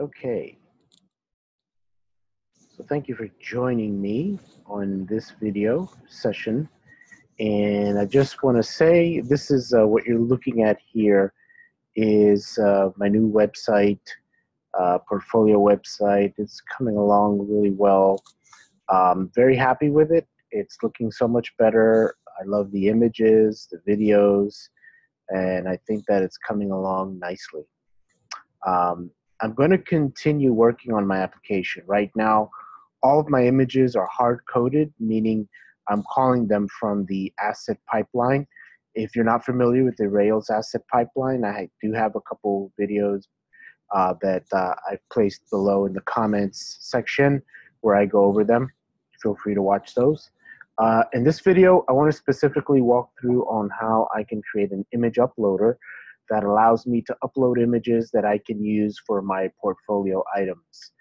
Okay. So thank you for joining me on this video session. And I just want to say this is uh, what you're looking at here is uh, my new website, uh, portfolio website. It's coming along really well. I'm very happy with it. It's looking so much better. I love the images, the videos, and I think that it's coming along nicely. Um, I'm going to continue working on my application. Right now, all of my images are hard coded, meaning I'm calling them from the asset pipeline. If you're not familiar with the Rails asset pipeline, I do have a couple videos uh, that uh, I've placed below in the comments section where I go over them. Feel free to watch those. Uh, in this video, I want to specifically walk through on how I can create an image uploader that allows me to upload images that I can use for my portfolio items.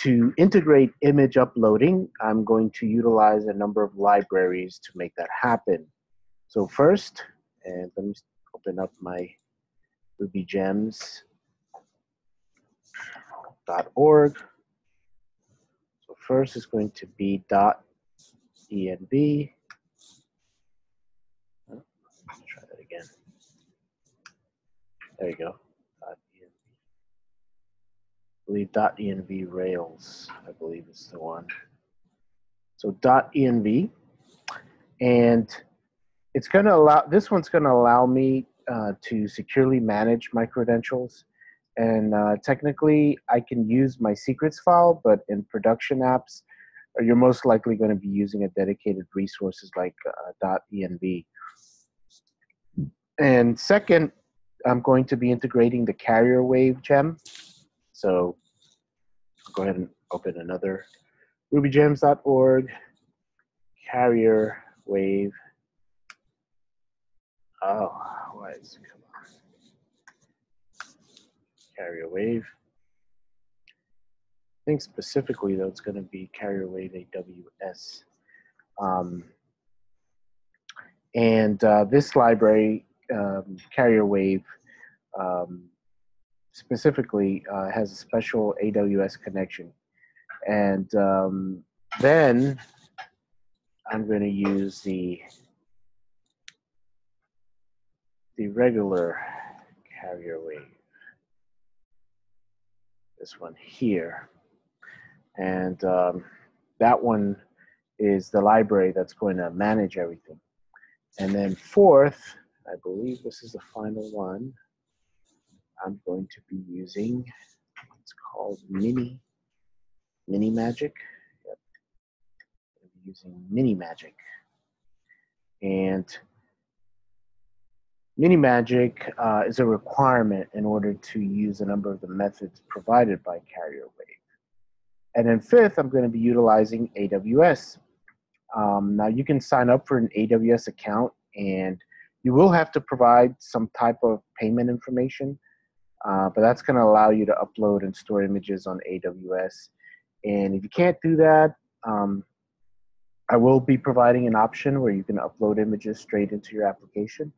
To integrate image uploading, I'm going to utilize a number of libraries to make that happen. So first, and let me open up my rubygems.org. So first is going to be env. Oh, try that again. There you go. Env. I believe env rails, I believe is the one. So env. And it's going to allow, this one's going to allow me uh, to securely manage my credentials. And uh, technically, I can use my secrets file, but in production apps, uh, you're most likely going to be using a dedicated resources like uh, .env. And second, I'm going to be integrating the carrier wave gem. So I'll go ahead and open another rubygems.org carrier wave. Oh, why is it come on? Carrier wave. I think specifically though it's going to be carrier wave AWS. Um, and uh, this library, um, carrier wave, um, specifically uh, has a special AWS connection. And um, then I'm going to use the the regular carrier wave. This one here. And um, that one is the library that's going to manage everything. And then fourth, I believe this is the final one, I'm going to be using, it's called Mini, MiniMagick. Yep. I'm using MiniMagick. And MiniMagick uh, is a requirement in order to use a number of the methods provided by Carrier Wave. And then fifth, I'm going to be utilizing AWS. Um, now you can sign up for an AWS account and you will have to provide some type of payment information, uh, but that's going to allow you to upload and store images on AWS. And if you can't do that, um, I will be providing an option where you can upload images straight into your application.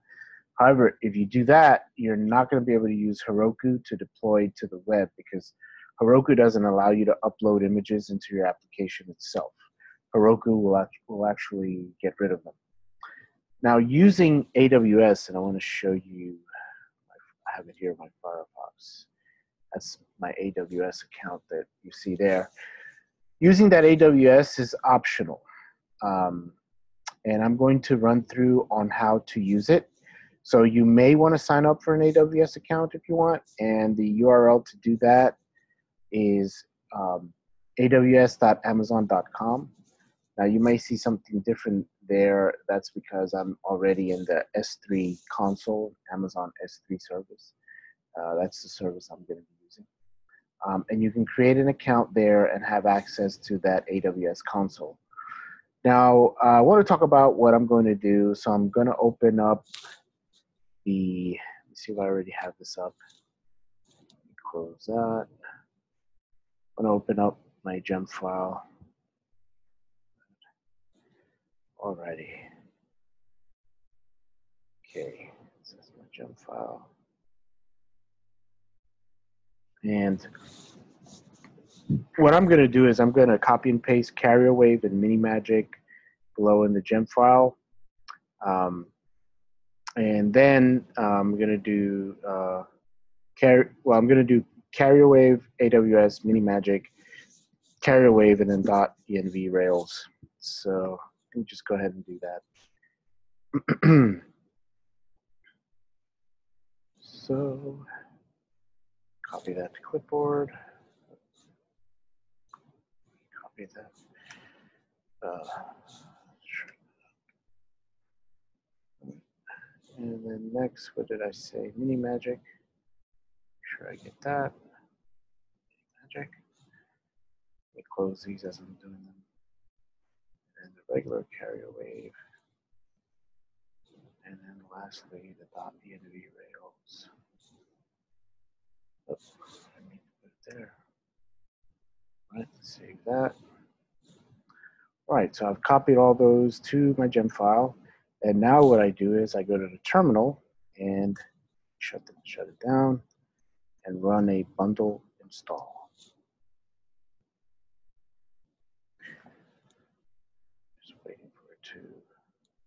However, if you do that, you're not going to be able to use Heroku to deploy to the web because Heroku doesn't allow you to upload images into your application itself. Heroku will, act will actually get rid of them. Now, using AWS, and I want to show you, I have it here, my Firefox. That's my AWS account that you see there. Using that AWS is optional. Um, and I'm going to run through on how to use it. So you may want to sign up for an AWS account if you want, and the URL to do that is um, aws.amazon.com. Now you may see something different there. That's because I'm already in the S3 console, Amazon S3 service. Uh, that's the service I'm going to be using. Um, and you can create an account there and have access to that AWS console. Now, uh, I want to talk about what I'm going to do. So I'm going to open up the, let me see if I already have this up. Close that. I'm gonna open up my gem file. Alrighty. Okay, this is my gem file. And what I'm going to do is I'm going to copy and paste Carrier Wave and Minimagick below in the gem file. Um, and then I'm going to do, uh, carry, well, I'm going to do Carrier Wave, AWS, Minimagick, Carrier Wave, and then dot env Rails. So let me just go ahead and do that. so copy that to clipboard. Copy that. Uh, and then next, what did I say? Minimagick. Sure I get that. Magic. Let close these as I'm doing them. And the regular carrier wave. And then lastly, the dot env rails. There. Right, save that. All right, so I've copied all those to my gem file. And now what I do is I go to the terminal and shut, the, shut it down and run a bundle install. Just waiting for it to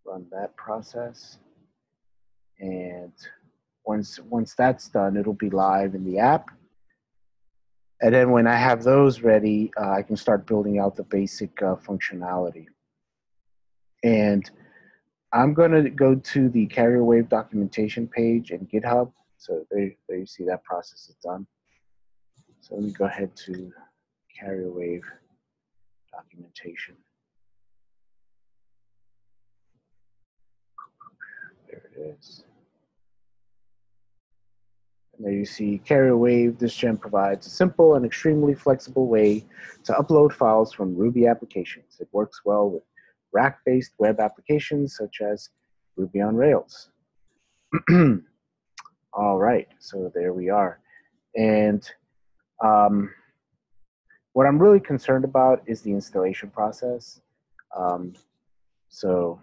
run that process. And once, once that's done, it'll be live in the app. And then when I have those ready, uh, I can start building out the basic uh, functionality. And I'm going to go to the carrier wave documentation page in GitHub. So there, there you see that process is done. So let me go ahead to carrier wave documentation. There it is. There you see Carrier Wave. This gem provides a simple and extremely flexible way to upload files from Ruby applications. It works well with Rack-based web applications such as Ruby on Rails. All right, so there we are. And um, what I'm really concerned about is the installation process. Um, so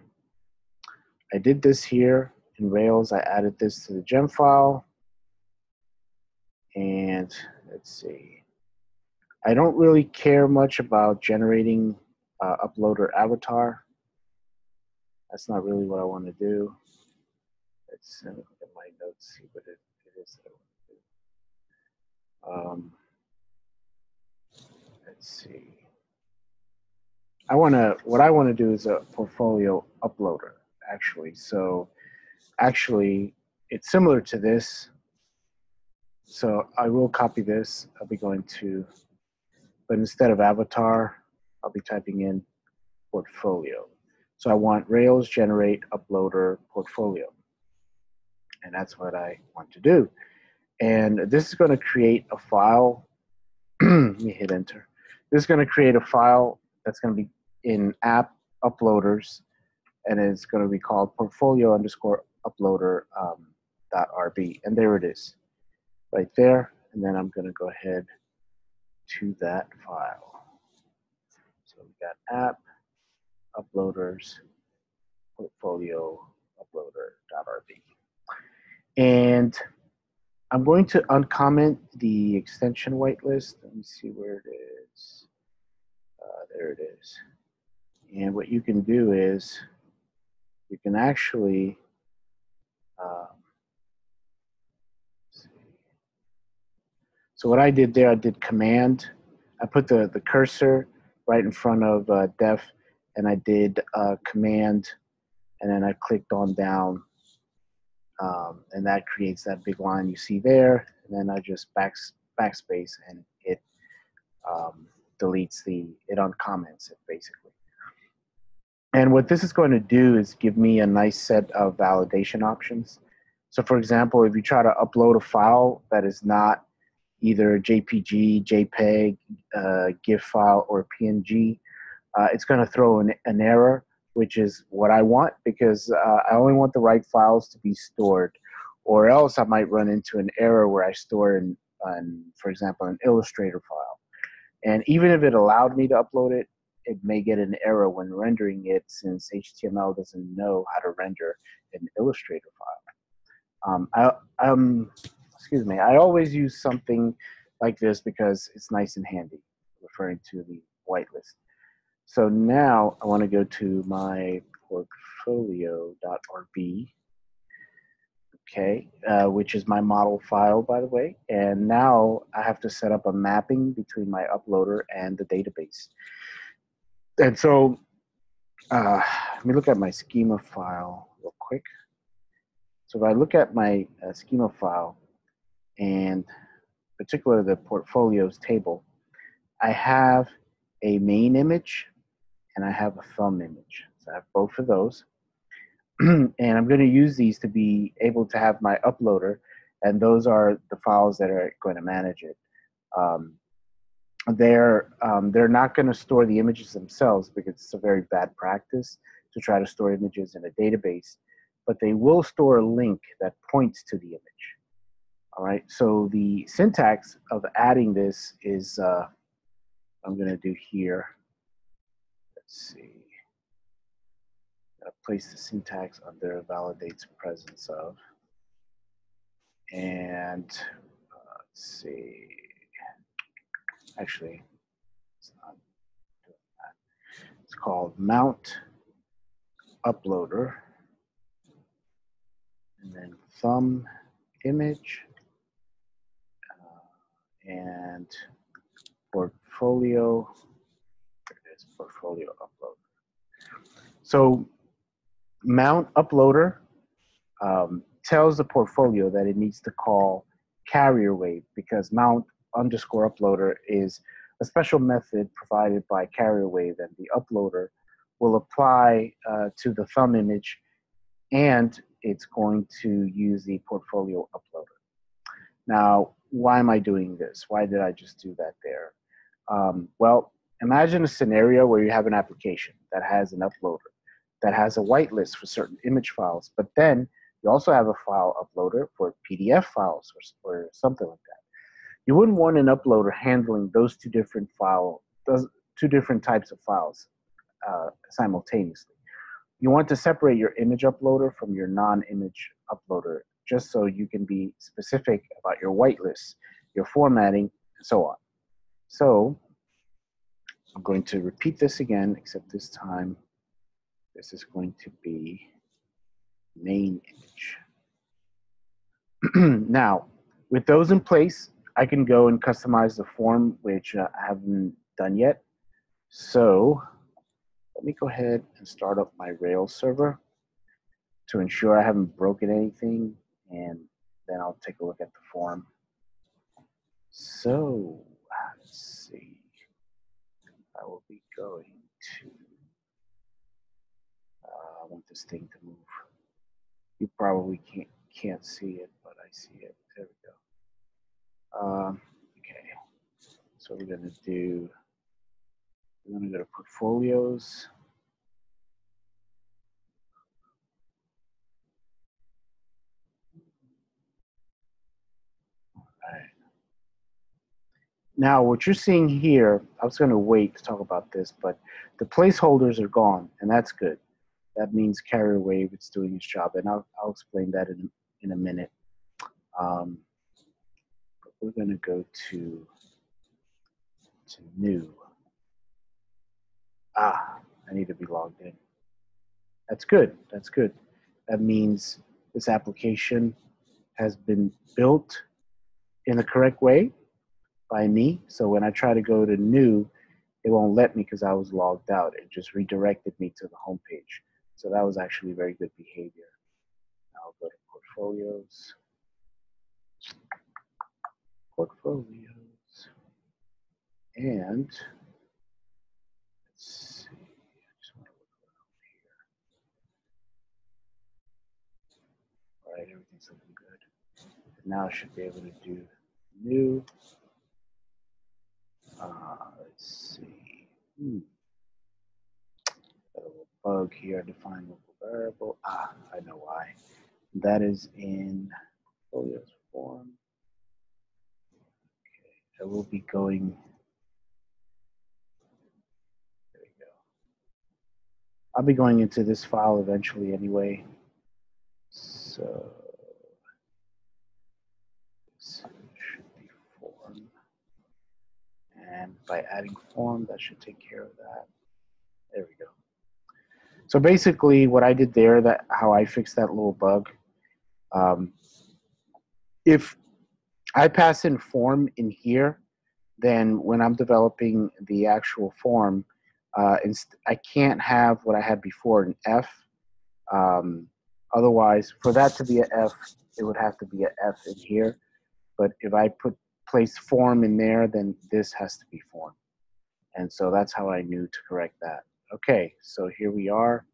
I did this here in Rails. I added this to the gem file. And let's see. I don't really care much about generating uh, uploader avatar. That's not really what I want to do. Let's look at my notes, see what it, it is that I want to do. Um, let's see. I want to, what I want to do is a portfolio uploader, actually. So actually, it's similar to this. So I will copy this. I'll be going to, but instead of avatar, I'll be typing in portfolio. So I want Rails generate uploader portfolio. And that's what I want to do. And this is going to create a file. Let me hit enter. This is going to create a file that's going to be in app uploaders. And it's going to be called portfolio underscore uploader um, dot RB. And there it is right there. And then I'm going to go ahead to that file. So we've got app, uploaders, portfolio, uploader.rb. And I'm going to uncomment the extension whitelist. Let me see where it is. Uh, there it is. And what you can do is you can actually um, so what I did there, I did command. I put the, the cursor right in front of uh, def and I did uh, command and then I clicked on down um, and that creates that big line you see there and then I just back, backspace and it um, deletes the, it uncomments it basically. And what this is going to do is give me a nice set of validation options. So for example, if you try to upload a file that is not either JPG, JPEG, uh, GIF file, or PNG, uh, it's going to throw an, an, error, which is what I want because uh, I only want the right files to be stored, or else I might run into an error where I store, in, in, for example, an Illustrator file. And even if it allowed me to upload it, it may get an error when rendering it since HTML doesn't know how to render an Illustrator file. Um, I, I'm excuse me, I always use something like this because it's nice and handy. referring to the whitelist. So now I want to go to my portfolio.rb, okay, uh, which is my model file, by the way. And now I have to set up a mapping between my uploader and the database. And so uh, let me look at my schema file real quick. So if I look at my uh, schema file and particularly the portfolios table, I have a main image and I have a thumb image. So I have both of those. and I'm going to use these to be able to have my uploader, and those are the files that are going to manage it. Um, they're um, they're not going to store the images themselves because it's a very bad practice to try to store images in a database, but they will store a link that points to the image. All right. So the syntax of adding this is uh, I'm going to do here. Let's see. place the syntax under validates presence of. And uh, let's see. Actually, it's not doing that. It's called mount uploader. And then thumb image. And portfolio there it is, portfolio upload. So mount uploader um, tells the portfolio that it needs to call carrier wave because mount underscore uploader is a special method provided by carrier wave and the uploader will apply uh, to the thumb image and it's going to use the portfolio uploader. Now, why am I doing this? Why did I just do that there? Um, well, imagine a scenario where you have an application that has an uploader that has a whitelist for certain image files, but then you also have a file uploader for PDF files or, or something like that. You wouldn't want an uploader handling those two different file, those two different types of files uh, simultaneously. You want to separate your image uploader from your non-image uploader, just so you can be specific about your whitelist, your formatting, and so on. So I'm going to repeat this again, except this time this is going to be main image. now, with those in place, I can go and customize the form, which uh, I haven't done yet. So let me go ahead and start up my Rails server to ensure I haven't broken anything, and then I'll take a look at the form. So let's see. I will be going to, uh, I want this thing to move. You probably can't, can't see it, but I see it. There we go. Um, okay, so we're gonna do, we're gonna go to portfolios. Now, what you're seeing here, I was going to wait to talk about this, but the placeholders are gone, and that's good. That means carrier wave, it's doing its job, and I'll, I'll explain that in, in a minute. Um, we're going to go to, to new. Ah, I need to be logged in. That's good. That's good. That means this application has been built in the correct way by me. So when I try to go to new, it won't let me because I was logged out. It just redirected me to the homepage. So that was actually very good behavior. I'll go to portfolios. Portfolios. And let's see. All right, everything's looking good. Now I should be able to do new. Uh, let's see. Hmm. a little bug here, define local variable. Ah, I know why. That is in folios form. Okay, I will be going. There we go. I'll be going into this file eventually anyway. So And by adding form, that should take care of that. There we go. So basically what I did there, that how I fixed that little bug, um, if I pass in form in here, then when I'm developing the actual form, uh, I can't have what I had before, an F. Um, otherwise, for that to be an F, it would have to be an F in here. But if I put place form in there, then this has to be form. And so that's how I knew to correct that. Okay, so here we are.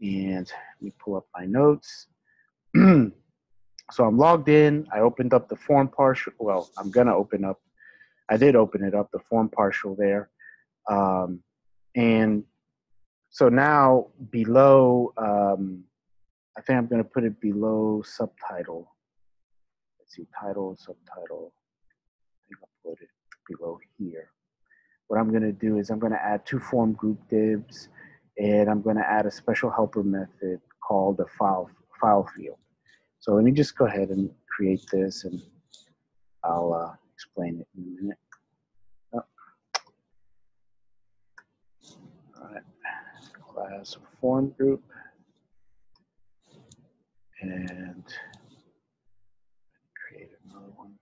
And let me pull up my notes. so I'm logged in. I opened up the form partial. Well, I'm going to open up. I did open it up, the form partial there. Um, and so now below, um, I think I'm going to put it below subtitle. Let's see, title, subtitle. Below here. What I'm going to do is I'm going to add two form group divs, and I'm going to add a special helper method called the file, file field. So let me just go ahead and create this, and I'll uh, explain it in a minute. Alright class form group and create another one.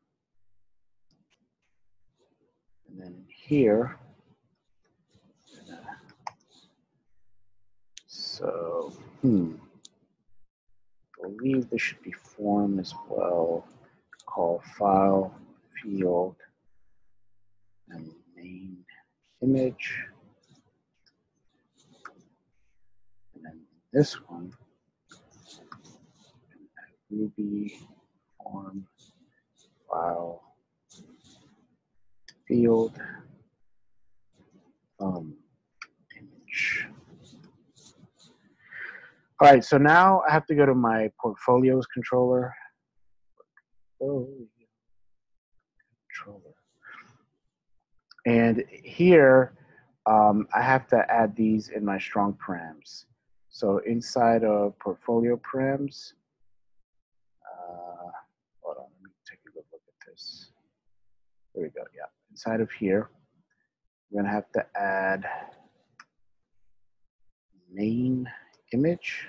And then here, so, hmm, I believe this should be form as well. Call file field and main image. And then this one, Ruby form file field um, image. All right, so now I have to go to my portfolios controller. Oh, controller. And here, um, I have to add these in my strong params. So inside of portfolio params, uh, hold on, let me take a good look at this. There we go, yeah. Inside of here, we're gonna have to add main image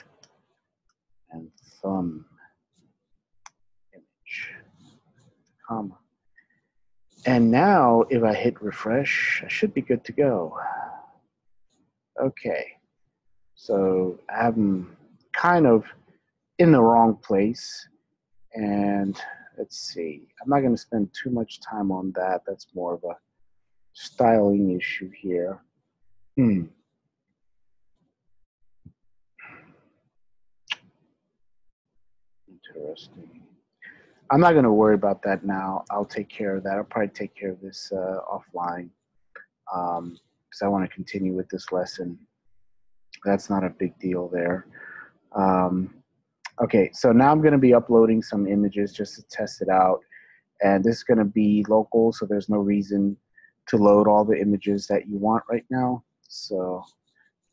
and thumb image, comma. And now if I hit refresh, I should be good to go. Okay. So I'm kind of in the wrong place. And let's see, I'm not going to spend too much time on that. That's more of a styling issue here. Hmm. Interesting. I'm not going to worry about that now. I'll take care of that. I'll probably take care of this uh, offline because um, I want to continue with this lesson that's not a big deal there. Um, okay, so now I'm going to be uploading some images just to test it out. And this is going to be local, so there's no reason to load all the images that you want right now. So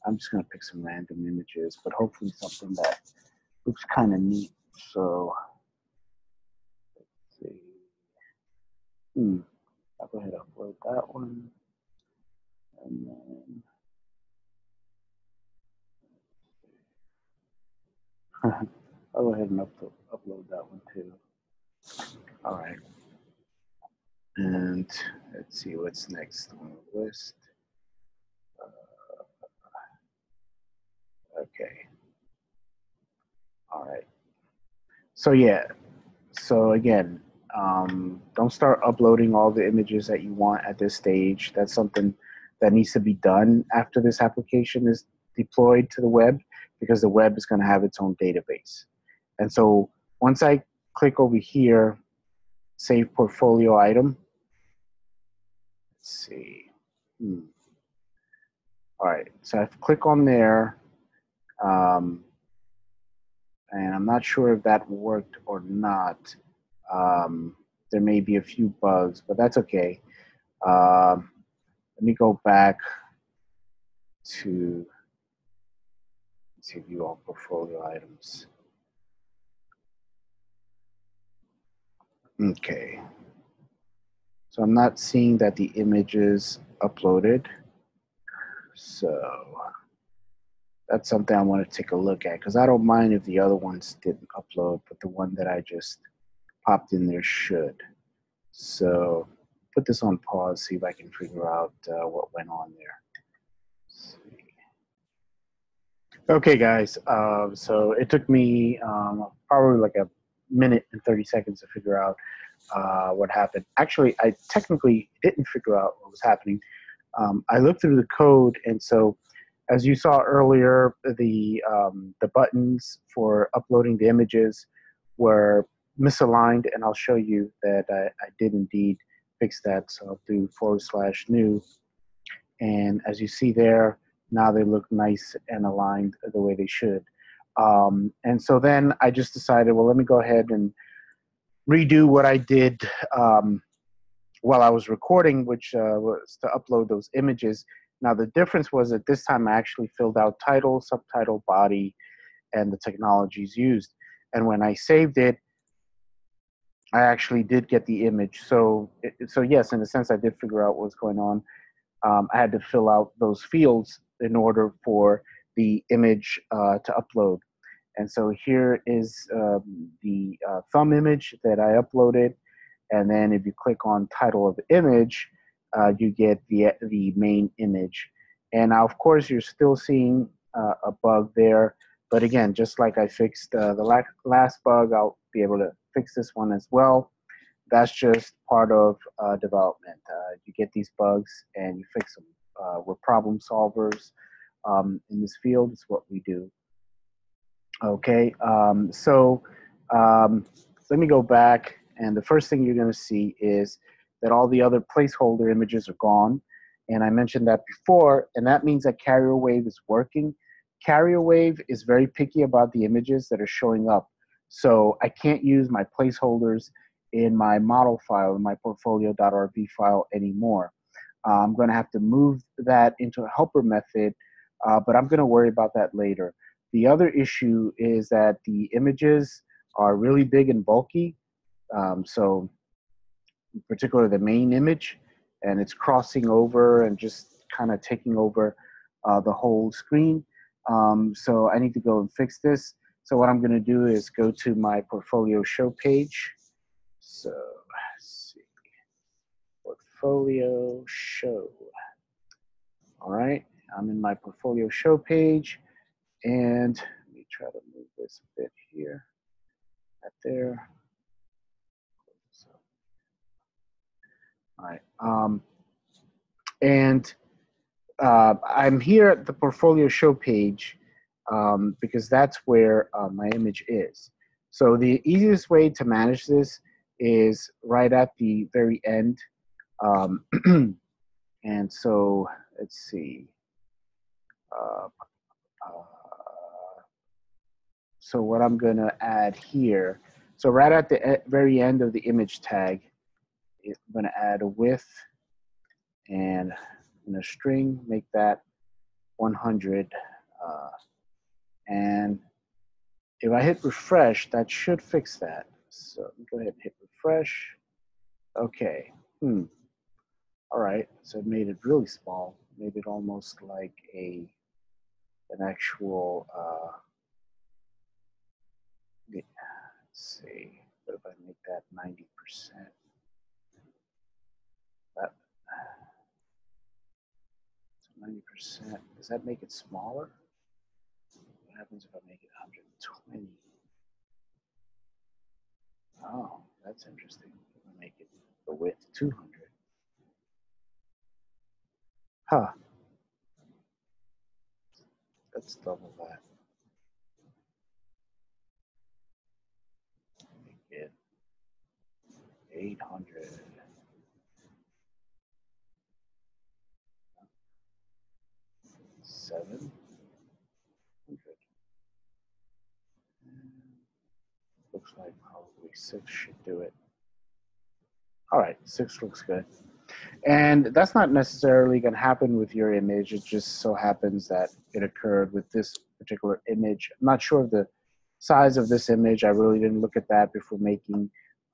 I'm just going to pick some random images, but hopefully something that looks kind of neat. So let's see. Hmm. I'll go ahead and upload that one. And then I'll go ahead and upload, upload that one too. All right. And let's see what's next on the list. Uh, okay. All right. So yeah, so again, um, don't start uploading all the images that you want at this stage. That's something that needs to be done after this application is deployed to the web because the web is going to have its own database. And so once I click over here, save portfolio item, let's see. Hmm. All right, so I click on there, um, and I'm not sure if that worked or not. Um, there may be a few bugs, but that's okay. Um, let me go back to to view all portfolio items. Okay. So I'm not seeing that the image is uploaded. So that's something I want to take a look at because I don't mind if the other ones didn't upload, but the one that I just popped in there should. So put this on pause, see if I can figure out uh, what went on there. Okay, guys. Um, so it took me um, probably like a minute and 30 seconds to figure out uh, what happened. Actually, I technically didn't figure out what was happening. Um, I looked through the code, and so as you saw earlier, the um, the buttons for uploading the images were misaligned, and I'll show you that I, I did indeed fix that. So I'll do forward slash new, and as you see there, now they look nice and aligned the way they should. Um, and so then I just decided, well, let me go ahead and redo what I did um, while I was recording, which uh, was to upload those images. Now the difference was that this time I actually filled out title, subtitle, body, and the technologies used. And when I saved it, I actually did get the image. So, so yes, in a sense, I did figure out what was going on. Um, I had to fill out those fields in order for the image uh, to upload. And so here is um, the uh, thumb image that I uploaded. And then if you click on title of image, uh, you get the, the main image. And now, of course, you're still seeing uh, a bug there. But again, just like I fixed uh, the la last bug, I'll be able to fix this one as well. That's just part of uh, development. you get these bugs and you fix them. we're problem solvers um, in this field. It's what we do. Okay, um, so um, let me go back, and the first thing you're going to see is that all the other placeholder images are gone. And I mentioned that before, and that means that Carrier Wave is working. Carrier Wave is very picky about the images that are showing up. So I can't use my placeholders in my model file, in my portfolio.rb file anymore. Uh, I'm going to have to move that into a helper method, uh, but I'm going to worry about that later. The other issue is that the images are really big and bulky. Um, so in particular the main image, and it's crossing over and just kind of taking over uh, the whole screen. Um, so I need to go and fix this. So what I'm gonna do is go to my portfolio show page. So let's see, portfolio show. All right, I'm in my portfolio show page. And let me try to move this a bit here, right there. All right. Um, and uh, I'm here at the portfolio show page um, because that's where uh, my image is. So the easiest way to manage this is right at the very end. Um, and so let's see. Uh, so what I'm going to add here, so right at the very end of the image tag, I'm going to add a width and in a string, make that 100. Uh, and if I hit refresh, that should fix that. So go ahead and hit refresh. Okay. Hmm. All right. So it made it really small. Made it almost like a an actual uh, let's see, what if I make that 90%? That, so 90%, does that make it smaller? What happens if I make it 120? Oh, that's interesting. I make it the width 200. Huh. Let's double that. 800. Seven hundred. Looks like probably six should do it. All right, six looks good. And that's not necessarily going to happen with your image. It just so happens that it occurred with this particular image. I'm not sure of the size of this image. I really didn't look at that before making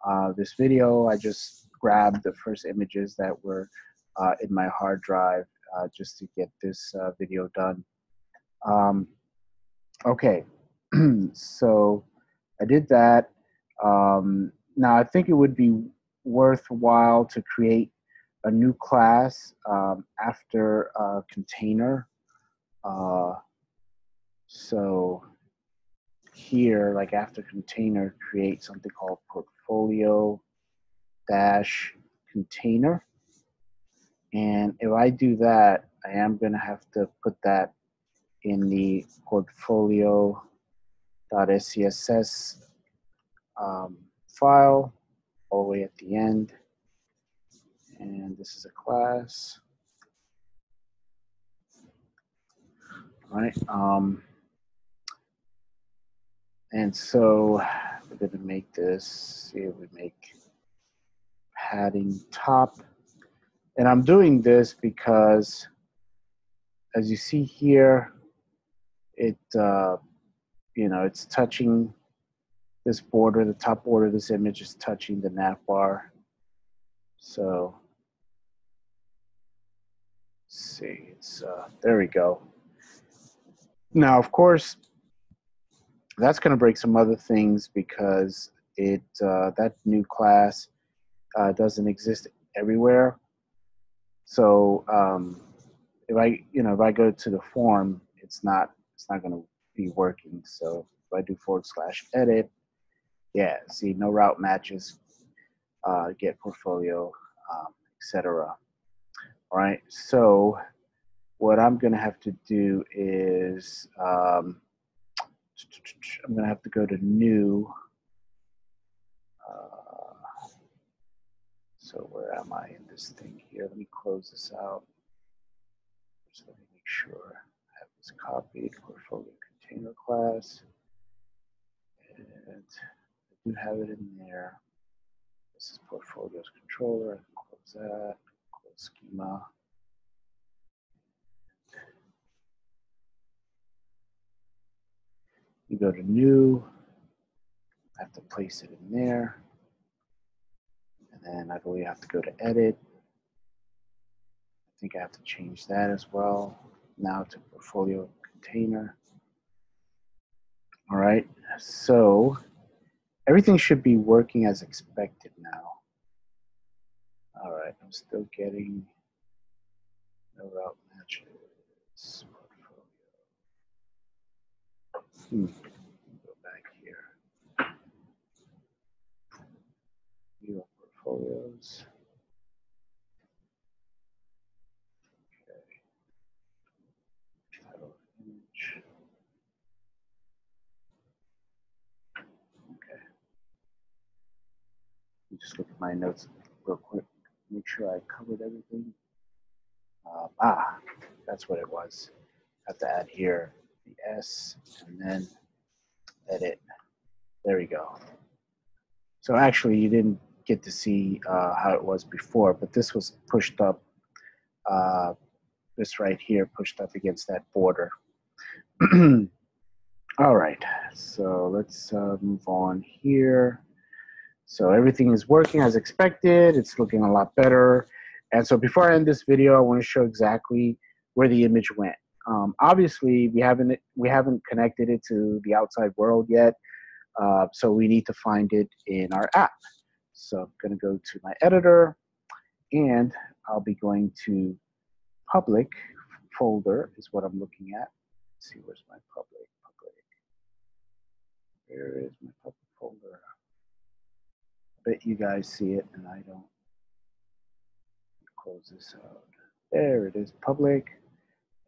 uh, this video. I just grabbed the first images that were uh, in my hard drive uh, just to get this uh, video done. Um, okay, so I did that. Um, now I think it would be worthwhile to create a new class um, after a container. Uh, so here, like after container, create something called portfolio dash container. And if I do that, I am going to have to put that in the portfolio.scss um, file all the way at the end. And this is a class. All right. Um, and so we're going to make this, we make padding top. And I'm doing this because as you see here, it, uh, you know, it's touching this border, the top border of this image is touching the nav bar. So, see, it's, uh, there we go. Now, of course, that's going to break some other things because it uh, that new class uh, doesn't exist everywhere. So um, if I you know if I go to the form, it's not it's not going to be working. So if I do forward slash edit, yeah, see no route matches, uh, get portfolio, um, etc. All right, so what I'm going to have to do is um, I'm going to have to go to new. Uh, so where am I in this thing here? Let me close this out. So let me make sure I have this copied, portfolio container class. And I do have it in there. This is portfolios controller. I can Close that, close schema. You go to new, I have to place it in there. And then I believe I have to go to edit. I think I have to change that as well. Now to portfolio container. All right, so everything should be working as expected now. All right, I'm still getting no route matches. Go back here. View portfolios. Okay. Okay. Just look at my notes real quick. Make sure I covered everything. Uh, ah, that's what it was. Have to add here the S, and then edit. There we go. So actually, you didn't get to see uh, how it was before, but this was pushed up, uh, this right here pushed up against that border. All right, so let's uh, move on here. So everything is working as expected. It's looking a lot better. And so before I end this video, I want to show exactly where the image went. Um, obviously, we haven't we haven't connected it to the outside world yet, uh, so we need to find it in our app. So I'm going to go to my editor, and I'll be going to public folder is what I'm looking at. Let's see, where's my public? Public. Where is my public folder? I bet you guys see it, and I don't. Close this out. There it is, public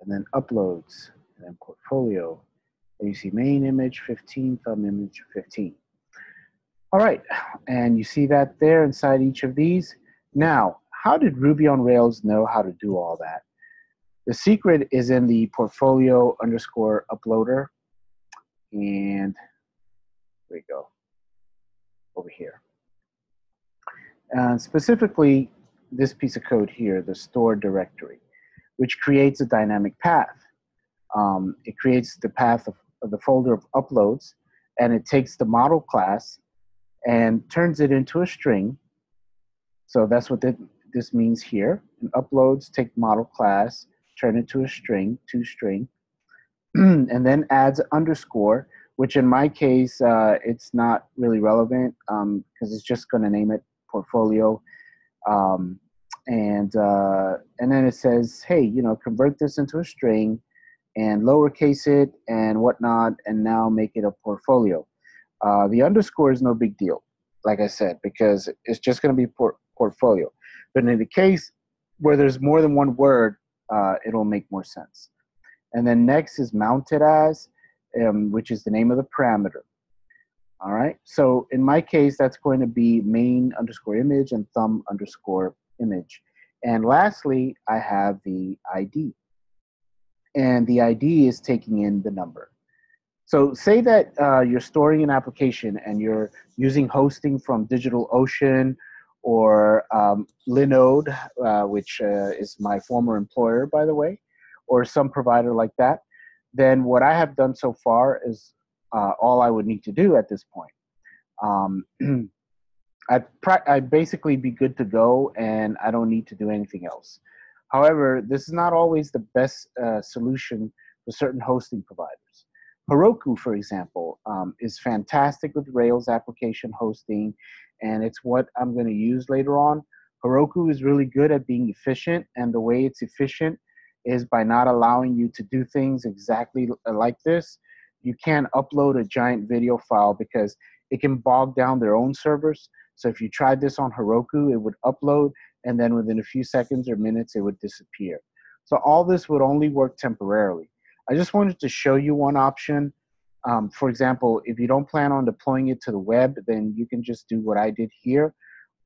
and then uploads, and then portfolio. And you see main image 15, thumb image 15. All right, and you see that there inside each of these. Now, how did Ruby on Rails know how to do all that? The secret is in the portfolio underscore uploader. And there we go, over here. And specifically, this piece of code here, the store directory which creates a dynamic path. Um, it creates the path of, of the folder of uploads, and it takes the model class and turns it into a string, So that's what this means here. And uploads take model class, turn it to a string, to string, and then adds underscore, which in my case, uh, it's not really relevant because um, it's just going to name it portfolio. Um, and uh, and then it says, hey, you know, convert this into a string and lowercase it and whatnot, and now make it a portfolio. Uh, the underscore is no big deal, like I said, because it's just going to be por- portfolio. But in the case where there's more than one word, uh, it'll make more sense. And then next is mounted as, um, which is the name of the parameter. All right. So in my case, that's going to be main underscore image and thumb underscore image. And lastly, I have the ID. And the ID is taking in the number. So say that uh, you're storing an application and you're using hosting from DigitalOcean or um, Linode, uh, which uh, is my former employer, by the way, or some provider like that, then what I have done so far is uh, all I would need to do at this point. Um, I'd, I'd basically be good to go and I don't need to do anything else. However, this is not always the best uh, solution for certain hosting providers. Heroku, for example, um, is fantastic with Rails application hosting, and it's what I'm going to use later on. Heroku is really good at being efficient, and the way it's efficient is by not allowing you to do things exactly like this. You can't upload a giant video file because it can bog down their own servers. So if you tried this on Heroku, it would upload, and then within a few seconds or minutes, it would disappear. So all this would only work temporarily. I just wanted to show you one option. Um, for example, if you don't plan on deploying it to the web, then you can just do what I did here.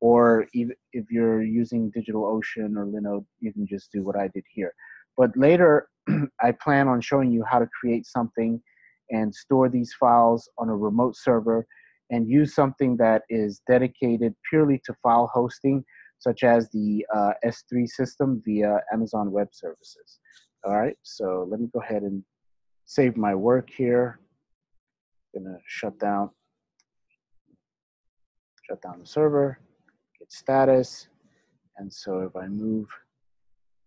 Or if you're using DigitalOcean or Linode, you can just do what I did here. But later, I plan on showing you how to create something and store these files on a remote server and use something that is dedicated purely to file hosting, such as the uh, S3 system via Amazon Web Services. All right, so let me go ahead and save my work here. I'm gonna shut down, shut down the server, git status. And so if I move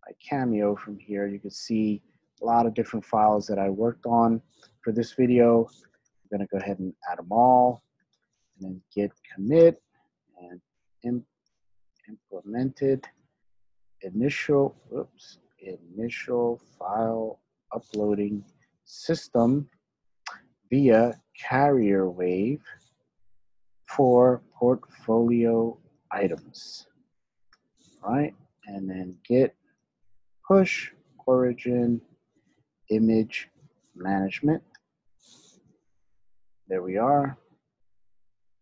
my Cameo from here, you can see a lot of different files that I worked on for this video. I'm gonna go ahead and add them all and then git commit and imp implemented initial, oops, initial file uploading system via Carrierwave for portfolio items. right? And then git push origin image management. There we are.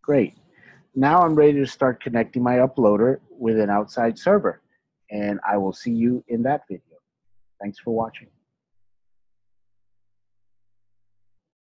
Great. Now I'm ready to start connecting my uploader with an outside server and I will see you in that video. Thanks for watching.